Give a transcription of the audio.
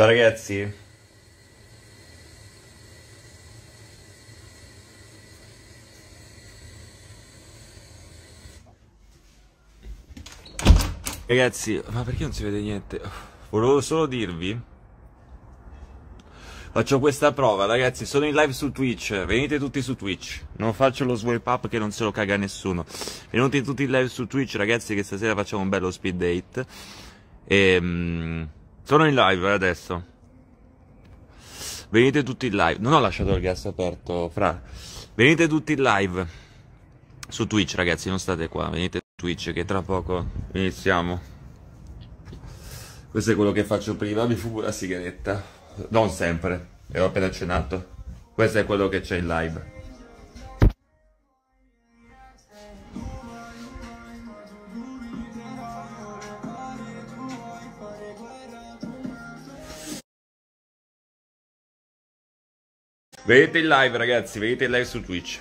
Ciao ragazzi. Ragazzi, ma perché non si vede niente? Volevo solo dirvi. Faccio questa prova, ragazzi. Sono in live su Twitch. Venite tutti su Twitch. Non faccio lo swipe up che non se lo caga nessuno. Venite tutti in live su Twitch, ragazzi, che stasera facciamo un bello speed date. E, um, sono in live adesso. Venite tutti in live. Non ho lasciato il gas aperto, fra. Venite tutti in live. Su Twitch, ragazzi, non state qua. Venite Twitch che tra poco iniziamo. Questo è quello che faccio prima, mi fumo la sigaretta. Non sempre, e ho appena cenato. Questo è quello che c'è in live. Vedete in live ragazzi, vedete in live su Twitch.